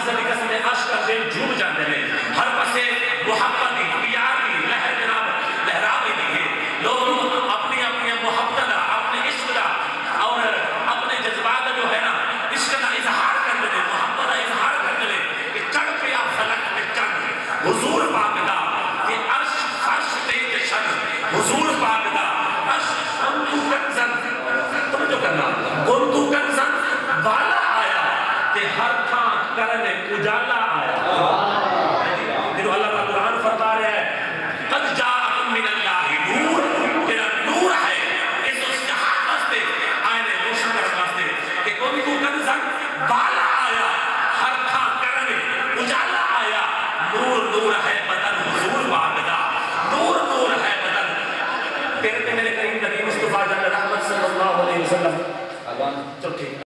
दिल झूम जाते हैं। हर पासे मुहब्बत की प्यार की लहर जनाब लहरा रही है लोग अपनी अपनी मुहब्बत अपने इश्क का और अपने जज्बात जो है ना, इश्क का इजहार करते हैं, मोहब्बत का इजहार करते हैं कि चढ़ पे आप फलक पे चढ़ हुजूर पाक दा कि अर्श, फर्श ते जशन। हुजूर पाक दा अर्श कुंतु कंजन। तुम जो करना। कुंतु कंजन वाला आया ते हर थां करने उजाला आया। देखो अल्लाह कुरान फरमा रहा है, कद जा मिन अल्लाह नूर, तेरा नूर है इस उस जहाँ वास्ते आने रोशन करने वास्ते, कि कौन को कंजन